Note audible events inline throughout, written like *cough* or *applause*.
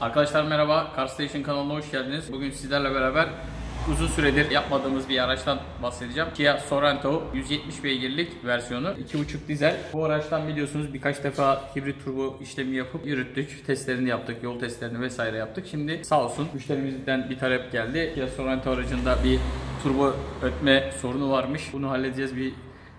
Arkadaşlar merhaba, Car Station kanalına hoş geldiniz. Bugün sizlerle beraber uzun süredir yapmadığımız bir araçtan bahsedeceğim. Kia Sorento 170 beygirlik versiyonu 2.5 dizel. Bu araçtan biliyorsunuz birkaç defa hibrit turbo işlemi yapıp yürüttük. Testlerini yaptık, yol testlerini vesaire yaptık. Şimdi sağ olsun müşterimizden bir talep geldi. Kia Sorento aracında bir turbo ötme sorunu varmış. Bunu halledeceğiz. Bir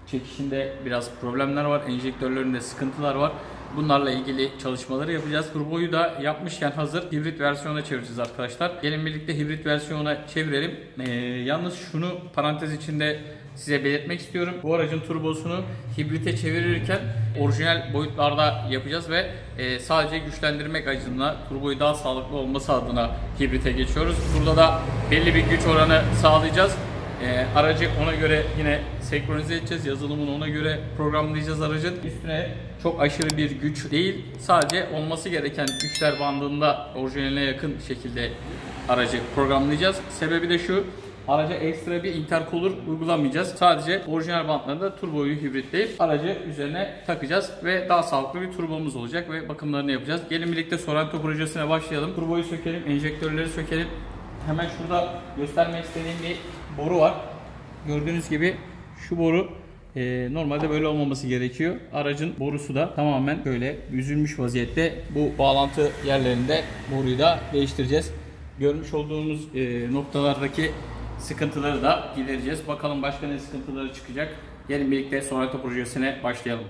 çekişinde biraz problemler var. Enjektörlerinde sıkıntılar var. Bunlarla ilgili çalışmaları yapacağız. Turboyu da yapmışken hazır hibrit versiyona çevireceğiz arkadaşlar. Gelin birlikte hibrit versiyona çevirelim. Ee, yalnız şunu parantez içinde size belirtmek istiyorum. Bu aracın turbosunu hibrite çevirirken orijinal boyutlarda yapacağız ve e, sadece güçlendirmek acına turboyu daha sağlıklı olması adına hibrite geçiyoruz. Burada da belli bir güç oranı sağlayacağız. E, aracı ona göre yine senkronize edeceğiz. Yazılımını ona göre programlayacağız aracın. Üstüne çok aşırı bir güç değil. Sadece olması gereken güçler bandında orijinaline yakın şekilde aracı programlayacağız. Sebebi de şu. Araca ekstra bir intercooler uygulamayacağız. Sadece orijinal bantlarında turboyu hibritleyip aracı üzerine takacağız ve daha sağlıklı bir turbomuz olacak ve bakımlarını yapacağız. Gelin birlikte Sorento projesine başlayalım. Turboyu sökelim, enjektörleri sökelim. Hemen şurada göstermek istediğim bir boru var. Gördüğünüz gibi şu boru e, normalde böyle olmaması gerekiyor. Aracın borusu da tamamen böyle üzülmüş vaziyette. Bu bağlantı yerlerinde boruyu da değiştireceğiz. Görmüş olduğumuz e, noktalardaki sıkıntıları da gidereceğiz. Bakalım başka ne sıkıntıları çıkacak. Gelin birlikte Sonata projesine başlayalım.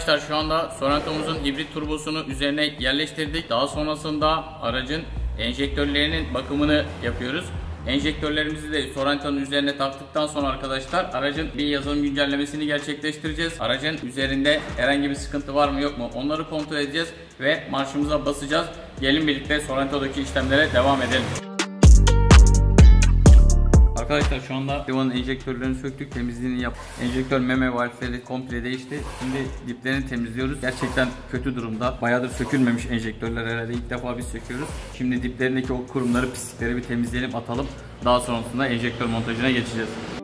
Arkadaşlar şu anda Sorrento'muzun hibrit turbosunu üzerine yerleştirdik. Daha sonrasında aracın enjektörlerinin bakımını yapıyoruz. Enjektörlerimizi de Sorrento'nun üzerine taktıktan sonra arkadaşlar aracın bir yazılım güncellemesini gerçekleştireceğiz. Aracın üzerinde herhangi bir sıkıntı var mı yok mu onları kontrol edeceğiz ve marşımıza basacağız. Gelin birlikte Sorrento'daki işlemlere devam edelim. Arkadaşlar şu anda Deva'nın enjektörlerini söktük, temizliğini yap. Enjektör meme valfleri komple değişti. Şimdi diplerini temizliyoruz. Gerçekten kötü durumda. Bayağıdır sökülmemiş enjektörler herhalde ilk defa biz söküyoruz. Şimdi diplerindeki o kurumları, pislikleri bir temizleyelim, atalım. Daha sonrasında enjektör montajına geçeceğiz.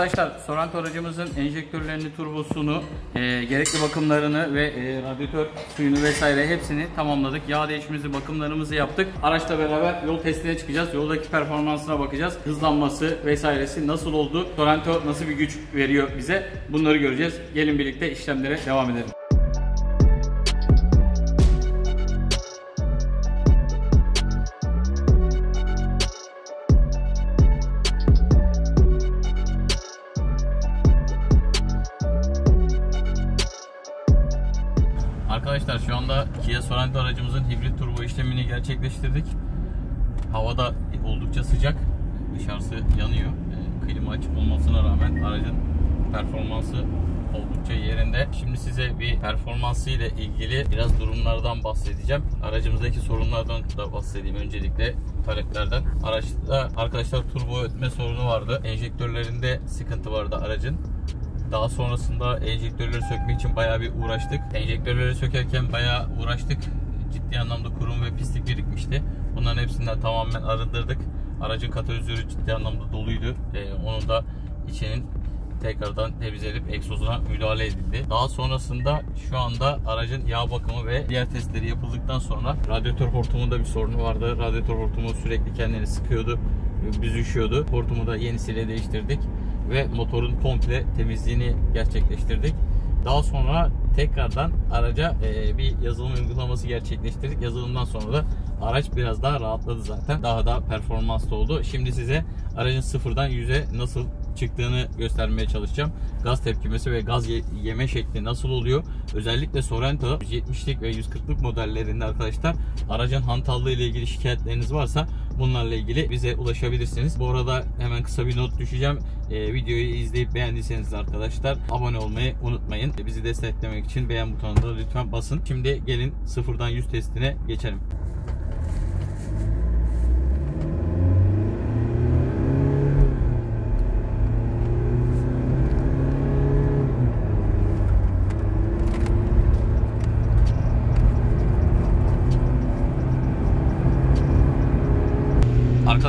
Arkadaşlar Sorento aracımızın enjektörlerini, turbosunu, e, gerekli bakımlarını ve e, radyatör suyunu vesaire hepsini tamamladık. Yağ değişimimizi, bakımlarımızı yaptık. Araçla beraber yol testine çıkacağız. Yoldaki performansına bakacağız. Hızlanması vesairesi nasıl oldu? Sorento nasıl bir güç veriyor bize? Bunları göreceğiz. Gelin birlikte işlemlere devam edelim. Arkadaşlar şu anda Kia Sorento aracımızın hibrit turbo işlemini gerçekleştirdik. Havada oldukça sıcak. Dışarısı yanıyor. E, klima açık olmasına rağmen aracın performansı oldukça yerinde. Şimdi size bir performansı ile ilgili biraz durumlardan bahsedeceğim. Aracımızdaki sorunlardan da bahsedeyim öncelikle taleplerden. Araçta arkadaşlar turbo ötme sorunu vardı. Enjektörlerinde sıkıntı vardı aracın. Daha sonrasında enjektörleri sökmek için bayağı bir uğraştık. Enjektörleri sökerken bayağı uğraştık. Ciddi anlamda kurum ve pislik birikmişti. Bunların hepsinden tamamen arındırdık. Aracın katalizörü ciddi anlamda doluydu. Ee, onu da içinin tekrardan temizlenip egzozuna müdahale edildi. Daha sonrasında şu anda aracın yağ bakımı ve diğer testleri yapıldıktan sonra radyatör hortumunda bir sorunu vardı. Radyatör hortumu sürekli kendini sıkıyordu, büzüşüyordu. Hortumu da yenisiyle değiştirdik ve motorun komple temizliğini gerçekleştirdik. Daha sonra tekrardan araca e, bir yazılım uygulaması gerçekleştirdik. Yazılımdan sonra da araç biraz daha rahatladı zaten. Daha da performanslı oldu. Şimdi size aracın sıfırdan 100'e nasıl çıktığını göstermeye çalışacağım. Gaz tepkimesi ve gaz yeme şekli nasıl oluyor? Özellikle Sorento 170'lik ve 140'lık modellerinde arkadaşlar aracın hantallığı ile ilgili şikayetleriniz varsa bunlarla ilgili bize ulaşabilirsiniz. Bu arada hemen kısa bir not düşeceğim. Ee, videoyu izleyip beğendiyseniz arkadaşlar abone olmayı unutmayın. Bizi desteklemek için beğen butonuna lütfen basın. Şimdi gelin sıfırdan 100 testine geçelim.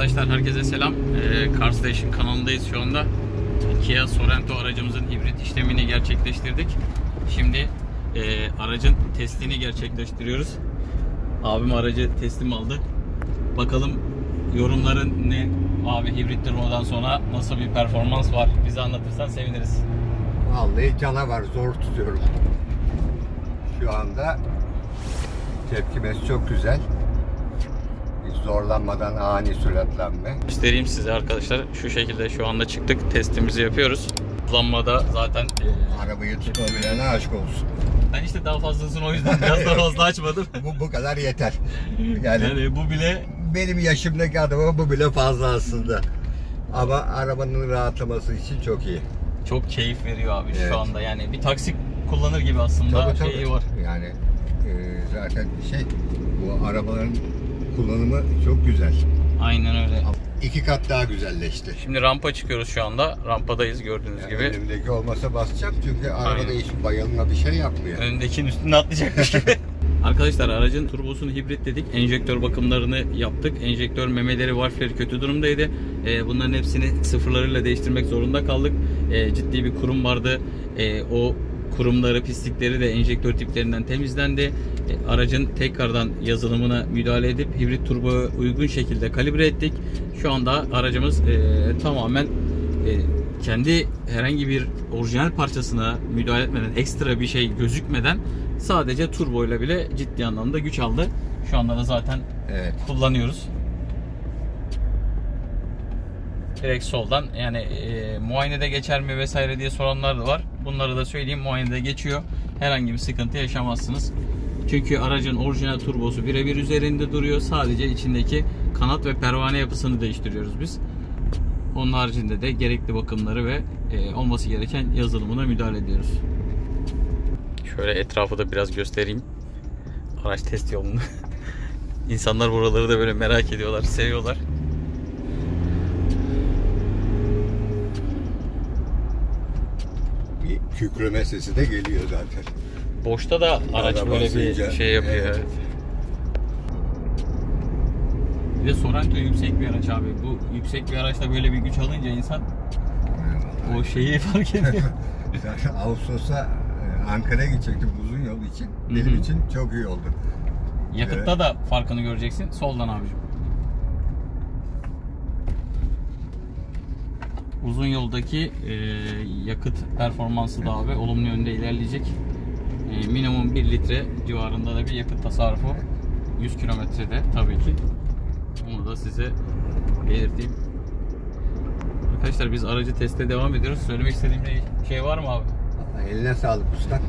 Arkadaşlar herkese selam. Ee, Car Station kanalındayız şu anda. Kia Sorento aracımızın hibrit işlemini gerçekleştirdik. Şimdi e, aracın testini gerçekleştiriyoruz. Abim aracı teslim aldı. Bakalım yorumların ne? Abi hibrit turbodan sonra nasıl bir performans var? Bize anlatırsan seviniriz. Vallahi canavar zor tutuyorum. Şu anda tepkimesi çok güzel. Zorlanmadan ani süratlenme. Göstereyim size arkadaşlar. Şu şekilde şu anda çıktık. Testimizi yapıyoruz. Hızlanmada zaten e, Arabayı tutabilene aşk olsun. ben işte daha fazlasını o yüzden biraz daha fazla açmadım. *laughs* Bu, bu kadar yeter. Yani Yani bu bile benim yaşımdaki adama bu bile fazla aslında. Ama arabanın rahatlaması için çok iyi. çok keyif veriyor abi Evet. şu anda. Yani bir taksi kullanır gibi aslında Tabii tabii. şeyi var. Yani e, zaten şey bu arabaların kullanımı çok güzel. Aynen öyle. İki kat daha güzelleşti. Şimdi rampa çıkıyoruz şu anda. Rampadayız gördüğünüz Yani gibi. elimdeki olmasa basacağım çünkü arabada Aynen. hiç bayılma bir şey yapmıyor. Öndekinin üstüne atlayacakmış gibi. *laughs* Arkadaşlar aracın turbosunu hibrit dedik. Enjektör bakımlarını yaptık. Enjektör memeleri, valfleri kötü durumdaydı. Ee, bunların hepsini sıfırlarıyla değiştirmek zorunda kaldık. Ee, ciddi bir kurum vardı. Ee, o kurumları, pislikleri de enjektör tiplerinden temizlendi. Ee, aracın tekrardan yazılımına müdahale edip hibrit turboya uygun şekilde kalibre ettik. Şu anda aracımız e, tamamen e, kendi herhangi bir orijinal parçasına müdahale etmeden, ekstra bir şey gözükmeden sadece turbo ile bile ciddi anlamda güç aldı. Şu anda da zaten Evet. kullanıyoruz. Direkt soldan yani e, muayenede geçer mi vesaire diye soranlar da var. Bunları da söyleyeyim muayenede geçiyor. Herhangi bir sıkıntı yaşamazsınız. Çünkü aracın orijinal turbosu birebir üzerinde duruyor. Sadece içindeki kanat ve pervane yapısını değiştiriyoruz biz. Onun haricinde de gerekli bakımları ve e, olması gereken yazılımına müdahale ediyoruz. Şöyle etrafı da biraz göstereyim. Araç test yolunu. *laughs* İnsanlar buraları da böyle merak ediyorlar, seviyorlar. Bir kükreme sesi de geliyor zaten. Boşta da araç Araba böyle bir şey yapıyor. evet. Evet. Bir de Sorento yüksek bir araç abi. Bu yüksek bir araçta böyle bir güç alınca insan o şeyi fark ediyor. *laughs* Zaten Ağustos'ta e, Ankara'ya gidecektim uzun yol için. Benim için çok iyi oldu. Yakıtta Evet. da farkını göreceksin. Soldan abicim. Uzun yoldaki e, yakıt performansı da abi olumlu yönde ilerleyecek. E, minimum 1 litre civarında da bir yakıt tasarrufu 100 kilometrede tabii ki. Onu da size belirteyim. Arkadaşlar biz aracı teste devam ediyoruz. Söylemek istediğim bir şey var mı abi? Eline sağlık usta.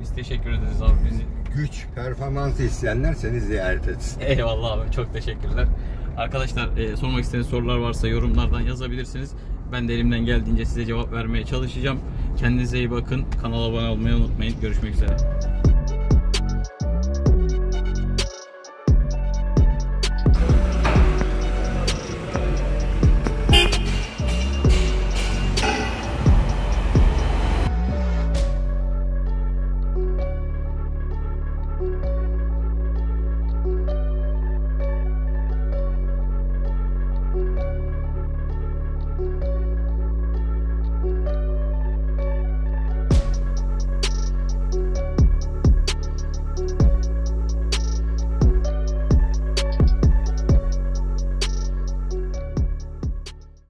Biz teşekkür ederiz abi bizi Güç, performans isteyenler seni ziyaret etsin. Eyvallah abi çok teşekkürler. Arkadaşlar e, sormak istediğiniz sorular varsa yorumlardan yazabilirsiniz. Ben de elimden geldiğince size cevap vermeye çalışacağım. Kendinize iyi bakın. Kanala abone olmayı unutmayın. Görüşmek üzere.